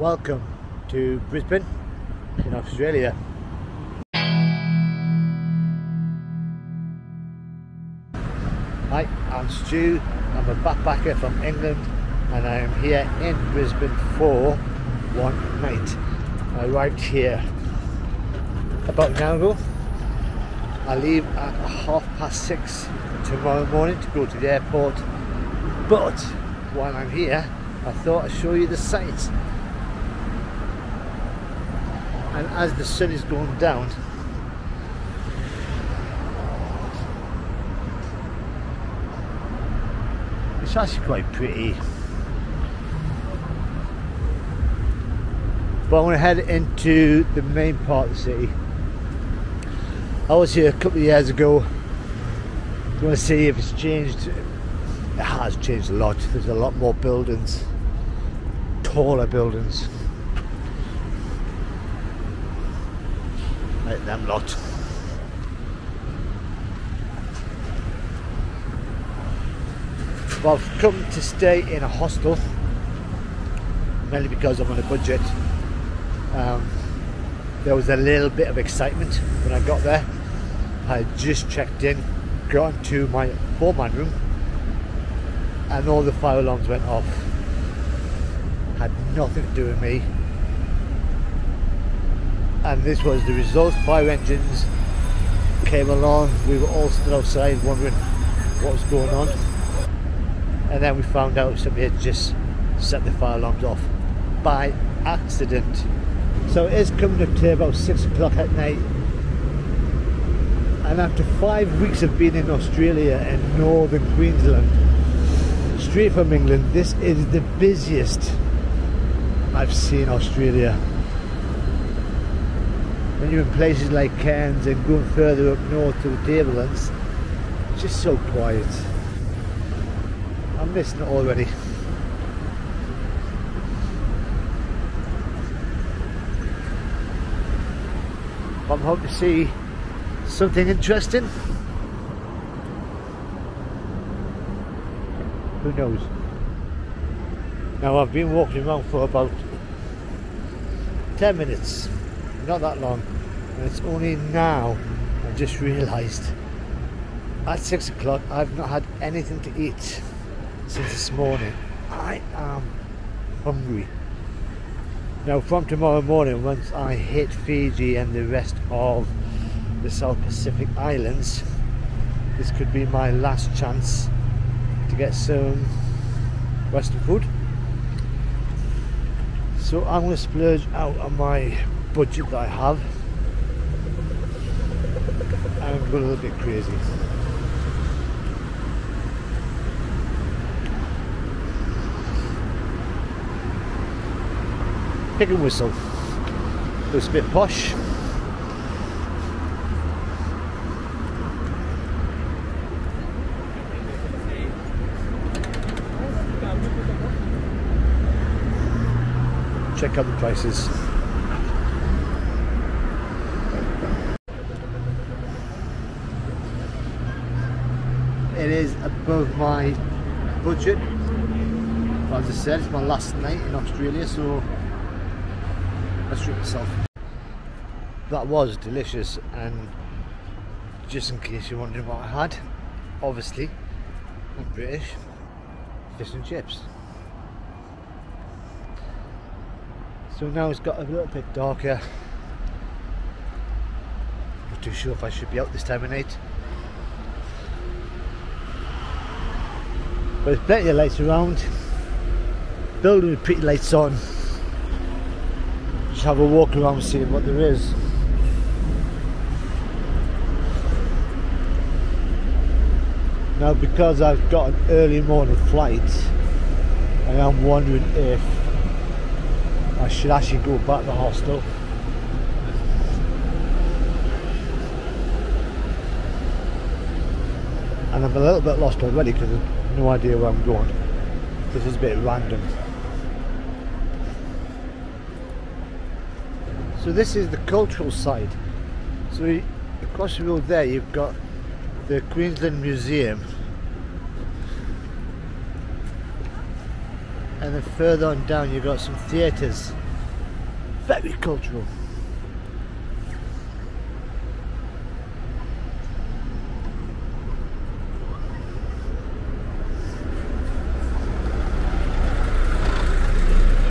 Welcome to Brisbane in Australia. Hi, I'm Stu. I'm a backpacker from England and I am here in Brisbane for one night. I arrived here about an hour ago. I leave at half past six tomorrow morning to go to the airport. But while I'm here, I thought I'd show you the sights. And as the sun is going down, it's actually quite pretty. But I'm going to head into the main part of the city. I was here a couple of years ago. I'm going to see if it's changed. It has changed a lot. There's a lot more buildings, taller buildings. Like them lot. Well, I've come to stay in a hostel, mainly because I'm on a budget. Um, there was a little bit of excitement when I got there. I just checked in, got into my four-man room, and all the fire alarms went off. Had nothing to do with me. And this was the result. Fire engines came along. We were all stood outside wondering what was going on. And then we found out somebody had just set the fire alarms off by accident. So it is coming up to about six o'clock at night. And after five weeks of being in Australia and northern Queensland, straight from England, this is the busiest I've seen Australia. When you're in places like Cairns and going further up north to the Tablelands, it's just so quiet. I'm missing it already. I'm hoping to see something interesting. Who knows? Now I've been walking around for about 10 minutes, not that long, and it's only now I've just realised at 6 o'clock I've not had anything to eat since this morning. I am hungry. Now from tomorrow morning once I hit Fiji and the rest of the South Pacific Islands this could be my last chance to get some western food so I'm going to splurge out on my budget that I have I'm going a little bit crazy Pig and Whistle. Looks a bit posh. Check out the prices. It is above my budget. But as I said, it's my last night in Australia, so let's treat myself. That was delicious and just in case you're wondering what I had, obviously I'm British, fish and chips. So now it's got a little bit darker. Not too sure if I should be out this time of night. But there's plenty of lights around. Building with pretty lights on. Just have a walk around seeing what there is. Now because I've got an early morning flight I am wondering if I should actually go back to the hostel and I'm a little bit lost already because no idea where I'm going. This is a bit random. So this is the cultural side. So across the road there you've got the Queensland Museum. And then further on down you've got some theatres. Very cultural.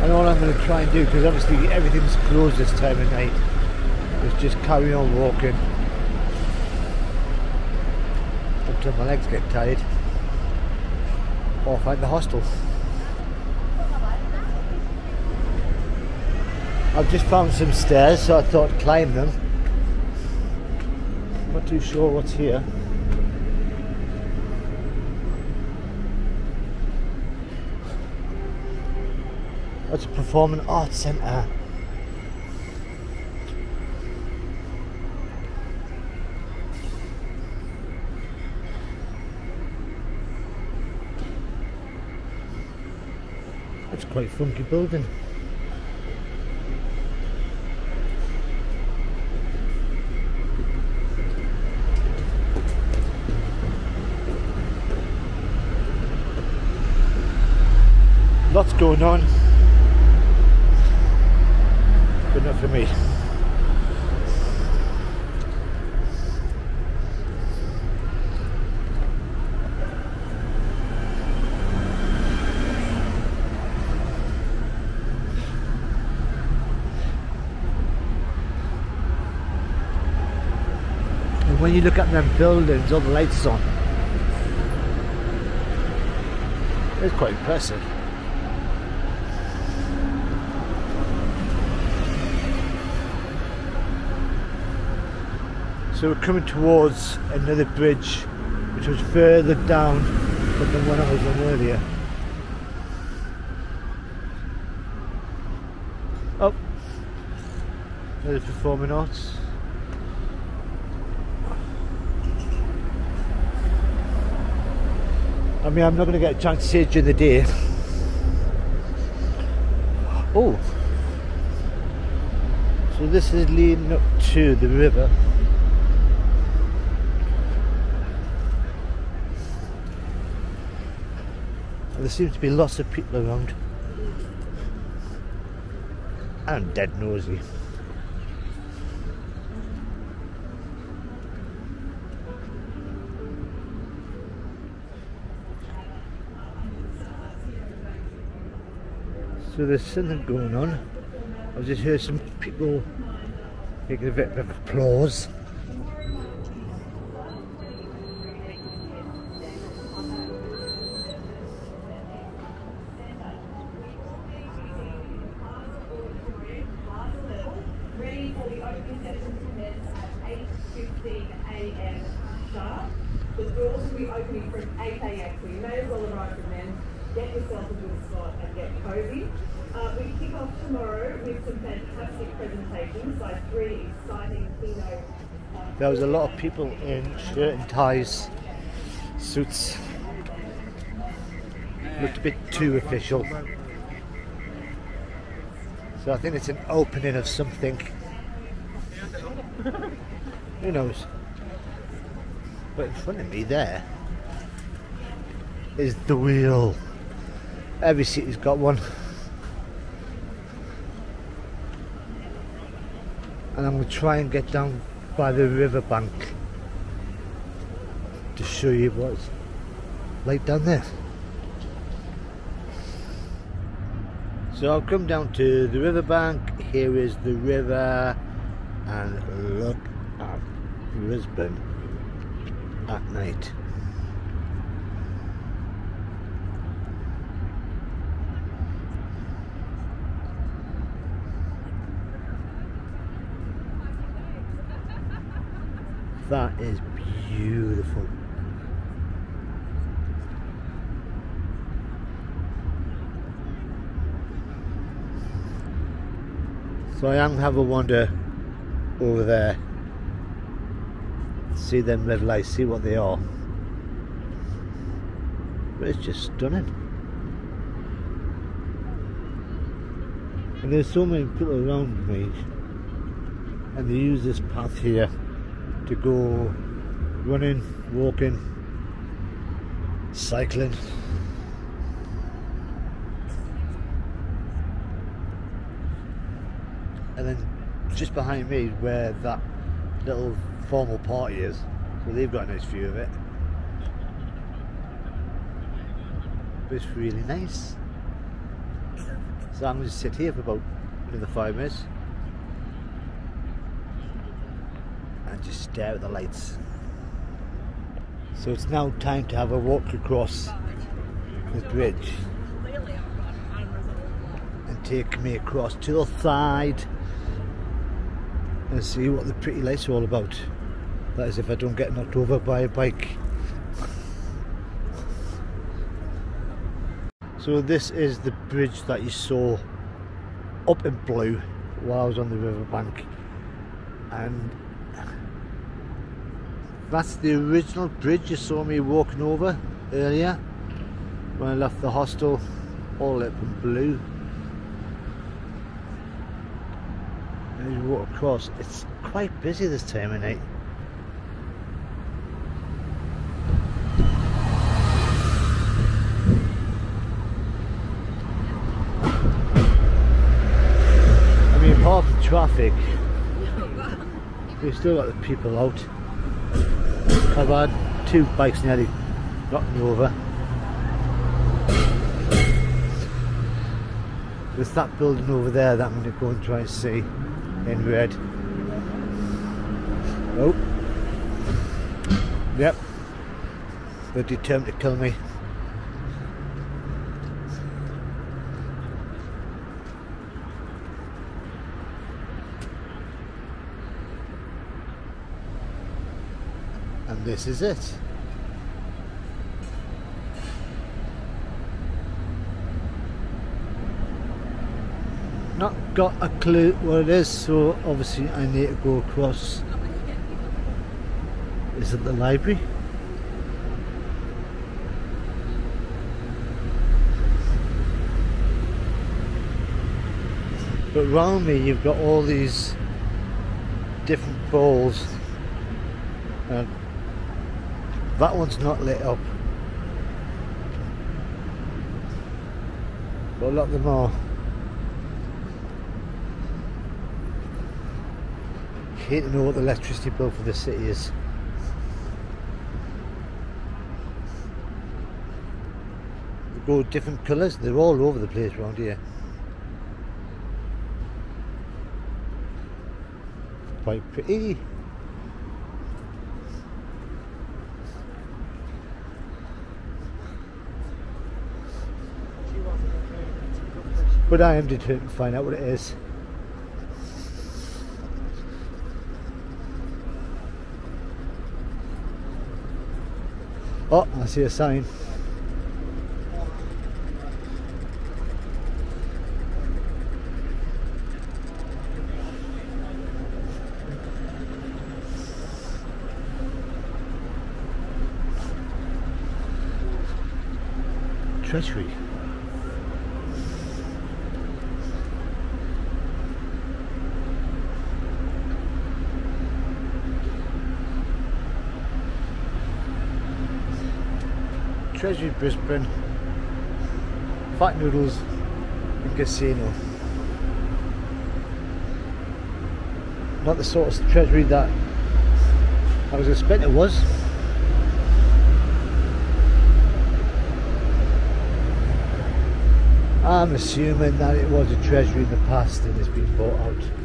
And all I'm going to try and do, because obviously everything's closed this time of night, is just carry on walking until my legs get tired or find the hostel. I've just found some stairs so I thought climb them. Not too sure what's here. That's a performing arts centre. It's quite a funky building. Lots going on. For me. And when you look at them buildings, all the lights on, it's quite impressive. So we're coming towards another bridge which was further down than the one I was on earlier. Oh, there's performing arts. I mean, I'm not going to get a chance to see it during the day. Oh, so this is leading up to the river. There seems to be lots of people around. I'm dead nosy. So there's something going on. I just heard some people making a bit of applause. Session to commence at 8.15 a.m. sharp. The doors will be opening from 8 a.m. so you may as well arrive from then. Get yourself a good spot and get cozy. Uh, we kick off tomorrow with some fantastic presentations by three exciting keynote There was a lot of people in shirt and ties, suits. Looked a bit too official. So I think it's an opening of something. Who knows? But in front of me there is the wheel. Every city's got one. And I'm going to try and get down by the riverbank to show you what's like down there. So I've come down to the riverbank. Here is the river, and look at Brisbane at night. That is beautiful. So I am have a wander over there. See them red lights, see what they are. But it's just stunning. And there's so many people around me and they use this path here to go running, walking, cycling. and then just behind me is where that little formal party is. So they've got a nice view of it. But it's really nice. So I'm going to sit here for about another five minutes and just stare at the lights. So it's now time to have a walk across the bridge and take me across to the side and see what the pretty lights are all about. That is if I don't get knocked over by a bike. So this is the bridge that you saw up in blue while I was on the riverbank and that's the original bridge you saw me walking over earlier when I left the hostel all up in blue and you walk across it's quite busy this time of night. I mean apart from traffic we've still got the people out. I've had two bikes nearly knocked me over. There's that building over there that I'm going to go and try and see in red. Oh. Yep. They're determined to kill me. And this is it. not got a clue what it is so obviously I need to go across. Is it the library? But around me you've got all these different balls and that one's not lit up. But a lot of them are hate to know what the electricity bill for the city is. They go different colours, they're all over the place around here. Quite pretty. But I am determined to find out what it is. Oh, I see a sign. Treasury. Brisbane, Fat Noodles and Casino. Not the sort of treasury that I was expecting it was. I'm assuming that it was a treasury in the past and it's been bought out.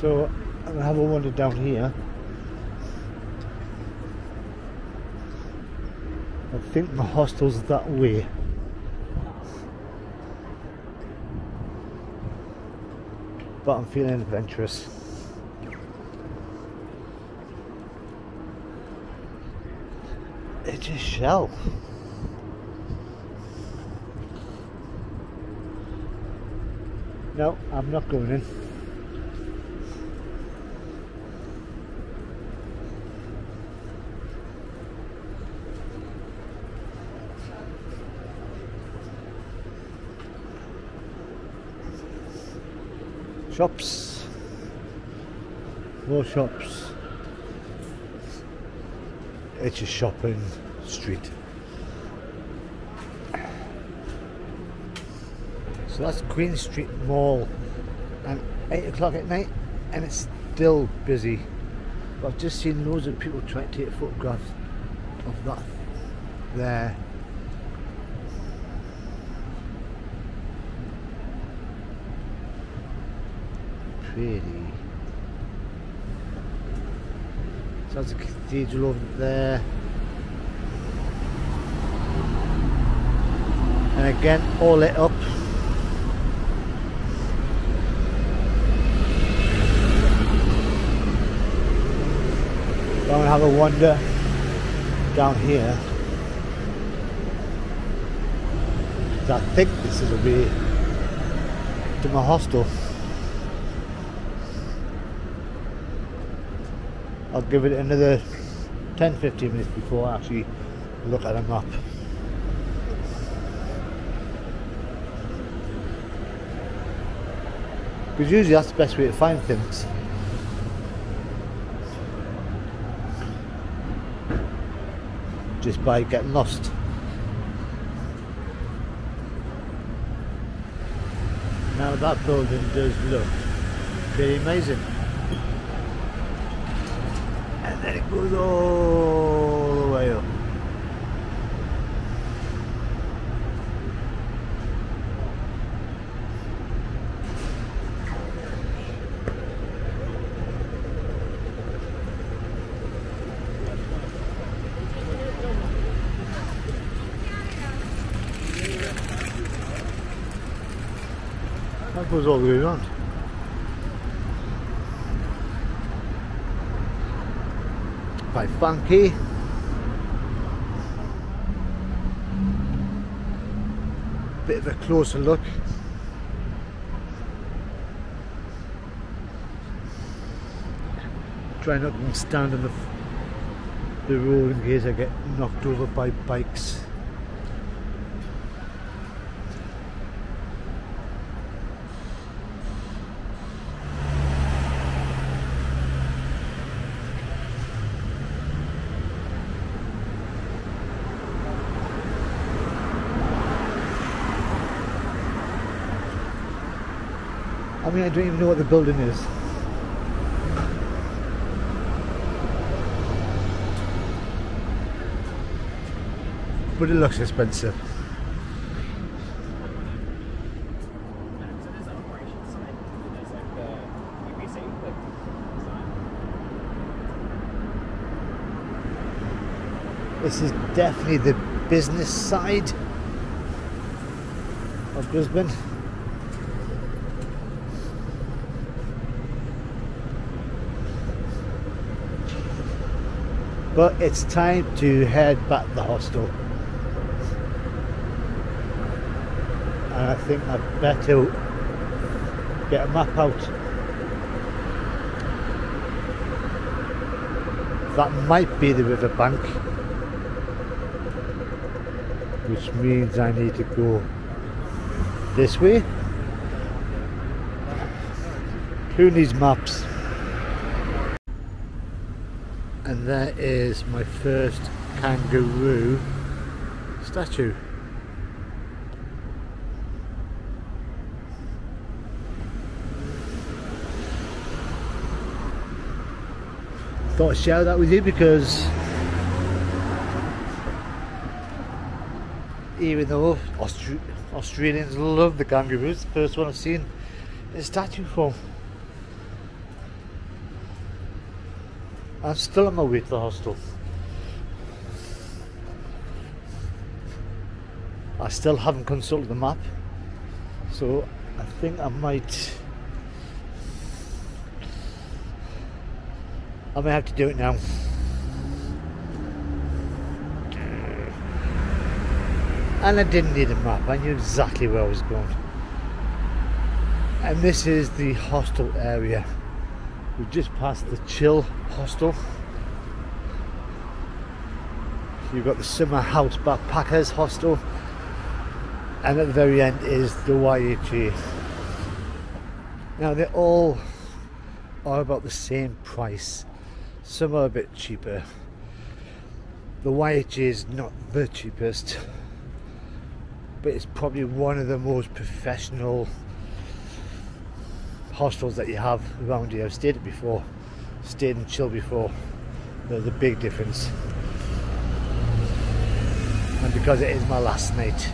So have a wander down here. I think the hostel's that way. But I'm feeling adventurous. It's just shell. No, I'm not going in. Shops. More shops. It's a shopping street. So that's Queen Street Mall and 8 o'clock at night and it's still busy. But I've just seen loads of people trying to take photographs of that there. Pretty. So that's a cathedral over there. And again, all lit up. Go and have a wander down here. I think this is a way to my hostel. I'll give it another 10-15 minutes before I actually look at a map. Because usually that's the best way to find things. Just by getting lost. Now that building does look pretty amazing. And it goes all the way up. That goes all the way around. Funky. Bit of a closer look. Try not to stand on the, the road in case I get knocked over by bikes. I mean, I don't even know what the building is. But it looks expensive. This is definitely the business side of Brisbane. But it's time to head back to the hostel. And I think I'd better get a map out. That might be the riverbank which means I need to go this way. Who needs maps? And there is my first kangaroo statue. Thought I'd share that with you because even though Austra- Australians love the kangaroos, the first one I've seen is statue form. I'm still on my way to the hostel. I still haven't consulted the map, so I think I might. I may have to do it now. and I didn't need a map, I knew exactly where I was going. And this is the hostel area. We just passed the Chill Hostel. You've got the Summer House Backpackers Hostel, and at the very end is the YHA. Now they all are about the same price. Some are a bit cheaper. The YH is not the cheapest, but it's probably one of the most professional hostels that you have around here. I've stayed it before, stayed in chill before. There's a big difference. And because it is my last night,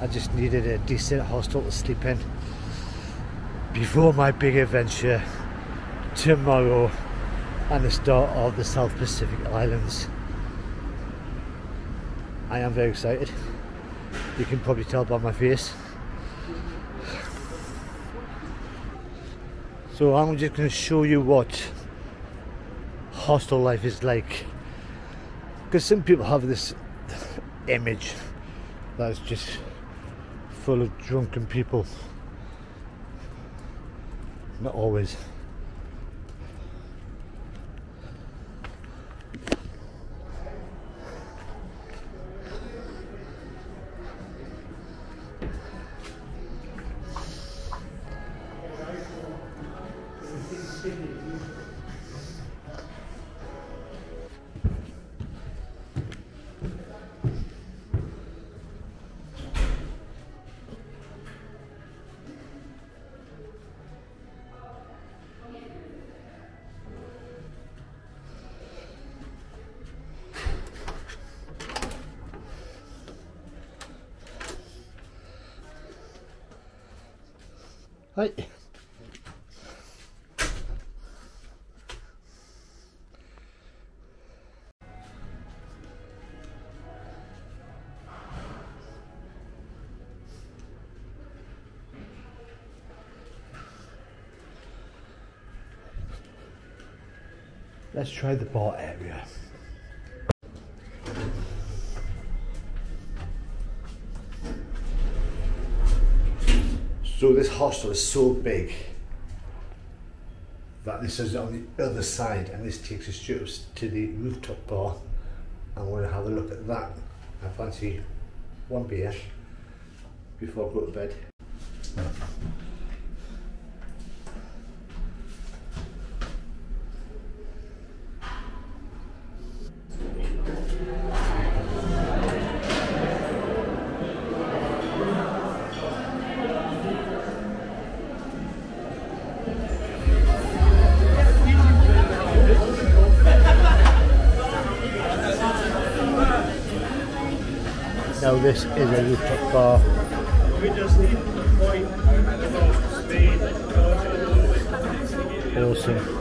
I just needed a decent hostel to sleep in before my big adventure tomorrow and the start of the South Pacific Islands. I am very excited. You can probably tell by my face. So I'm just going to show you what hostel life is like. Because some people have this image that's just full of drunken people. Not always. Hi. Let's try the bar area. So this hostel is so big that this is on the other side and this takes us up to the rooftop bar and we're going to have a look at that. I fancy one beer before I go to bed. This is a rooftop bar. Awesome.